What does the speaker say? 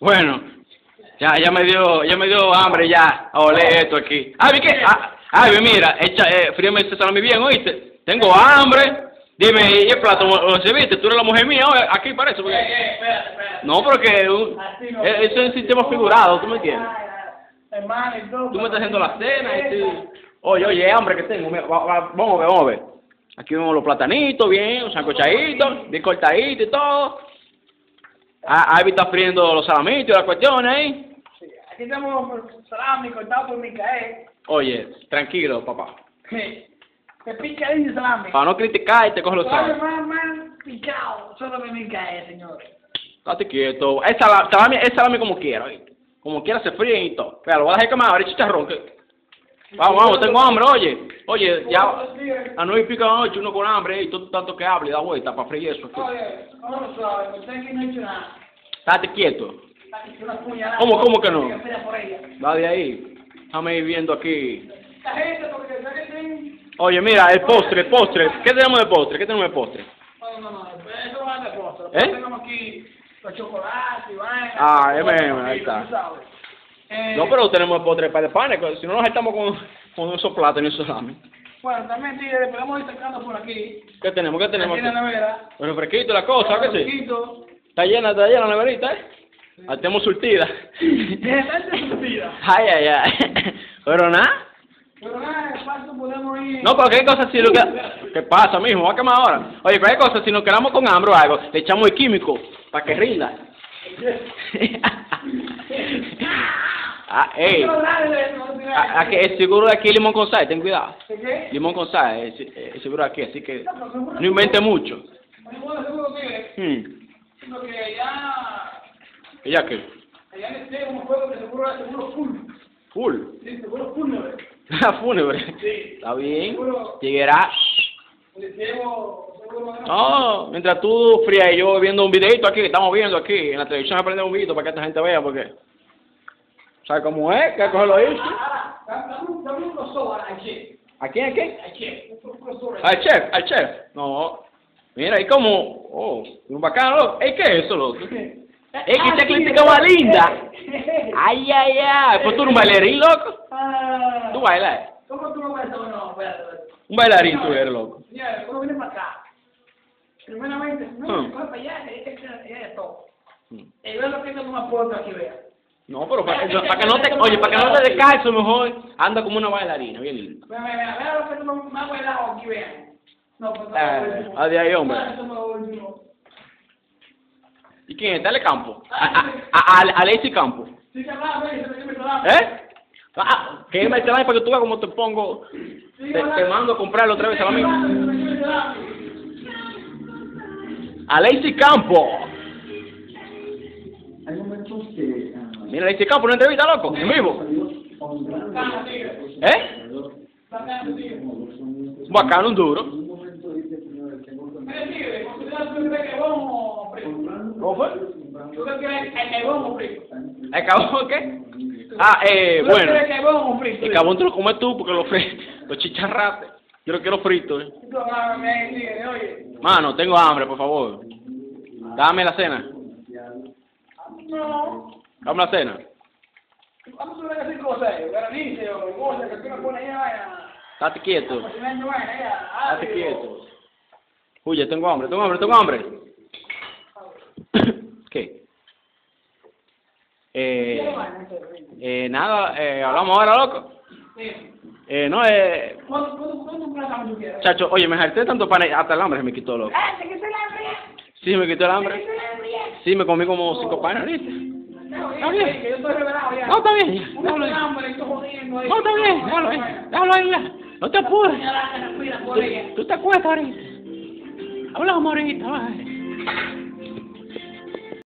Bueno, ya, ya me dio, ya me dio hambre ya a oler esto aquí. Ay, ¿qué? Ah, ay, mira, echa, eh, fríame salami bien, ¿oíste? Tengo hambre. Dime, ¿y el plato lo serviste? Tú eres la mujer mía, oye, aquí parece. Porque... Eh, eh, espérate, espérate. No, porque un- no. eso es un sistema figurado, ¿tú me entiendes? Tú me estás haciendo la cena y tú... Oye, oye, hambre que tengo. mira, va- va- vamos a ver, vamos a ver. Aquí vemos los platanitos, bien, sancochaditos, bien cortaditos y todo. Ah, Ahí está friendo los salamitos y las cuestiones ahí. Sí, Aquí tenemos salami cortado por Micael. Oye, tranquilo, papá. Que picadillo salami. Para no criticar y te coge los Salami salami. más, más picado. Solo de Micael, señores. Estate quieto. Es salami, es salami como quiera, ¿oíste? Como quiera se fríe y todo. Pero lo voy a dejar quemar, ahora el chicharrón. Vamos, vamos, tengo hambre, oye. Oye, ya a nueve y pico de la noche uno con hambre y tú tanto que hable y da vuelta para freír eso aquí. Oye, ¿cómo lo sabe? Usted aquí no ha hecho nada. Estate quieto. ¿Cómo, cómo que no? Va de ahí. Déjame ir viendo aquí. Oye, mira, el postre, el postre. ¿Qué tenemos de postre? ¿Qué tenemos de postre? No, no, no, eso no es de postre. ¿Eh? Tenemos aquí los chocolates y vainas. Ah, todo, ahí está. sabes. Eh, No, pero tenemos el postre para panes. que Si no nos estamos con, con esos plátanos y esos salami. Bueno, también, tigre, podemos ir sacando por aquí. ¿Qué tenemos? ¿Qué tenemos? Aquí nevera. El refresquito, la cosa, ¿qué sí? Fresquito. Está llena, está llena la neverita, ¿eh? La tenemos surtida. Surtida. Ay, ay, ay. Pero nada. Pero nada, podemos ir. No, pero qué cosa si lo que... ¿Qué pasa, mijo? Va a quemar ahora. Oye, cualquier cosa, si nos quedamos con hambre o algo, le echamos el químico para que rinda. ah, ey. Pero dale, no, no, A- a que el seguro de aquí es limón con sal, ten cuidado. ¿De qué? Limón con sal, es el seguro de aquí, así que no invente mucho. Bueno, seguro que, Hmm. que allá, ¿Y ya qué? allá en este como juego de seguro, seguro full. Full. Sí, seguro full, ¿no? Fúnebre. Sí. Está bien. Seguro, Llegará. le llevo, seguro que no. No, mientras tú frías y yo viendo un videito aquí, que estamos viendo aquí, en la televisión aprender un videito para que esta gente vea, porque... ¿Sabes cómo es? ¿Qué ahí? sí? Ahora, dame un- crossover al chef. ¿A quién, a quién? Al chef. Al chef, al chef. No. Mira, y como... Oh, un bacano, loco. Ey, ¿qué es eso, loco? Es que esta crítica más linda. Ay, ay, ay. Pues tú eres un bailarín, loco. Ah, Tú bailas. eh. ¿Cómo tú no saber? No. Un bailarín tú eres, loco. Mira, uno viene para acá. Primeramente, no, Hmm. coge para allá, que es es todo. Hmm. Y ve lo que tengo una puerta aquí, vea. No, pero para que, para que no te... Oye, para que no te descalzo mejor, anda como una bailarina, bien linda. Vea, lo que tengo más bailado aquí, vea. No, pues no, Eh, ah, de ahí, hombre. Ah. ¿Y quién es? Dale Campo. A, a, a, a Alexis Campo. Sí, que me. ¿Eh? Ah, que me trae para que tú veas cómo te pongo. Te, te mando a comprarlo otra vez a la misma. me. Alexis Campo. Mira, Alexis Campo, una entrevista, loco, en vivo. ¿Eh? Bacano, un duro. Dice. ¿Cómo fue? ¿El cabón qué? Ah, eh, ¿Tú crees bueno. El cabón te lo comes tú porque lo fri los chicharrates. Yo lo quiero frito, eh. Mano, tengo hambre, por favor. Dame la cena. No. Dame la cena. Vamos a ver qué cosas, granice o cosas que tú me pones allá, vaya. Date quieto. Date quieto. Oye, tengo hambre, tengo hambre, tengo hambre. ¿Qué? Eh, eh, nada, eh, hablamos ahora, loco. Sí. Eh, no, eh, ¿Cuándo, cuándo, cuándo plato tú quieres? chacho, oye, me harté tanto pan, hasta el hambre se me quitó, loco. ¡Ah, te quitó el hambre! Sí, me quitó el ¡Te hambre. quitó el hambre! Sí, me comí como cinco panes ahorita. No, Está bien. que yo estoy revelado ya. No, está bien, ahí. No, está bien, déjalo ahí, déjalo ahí ya. No te apures. Tú, te acuestas ahorita. Hablamos ahorita.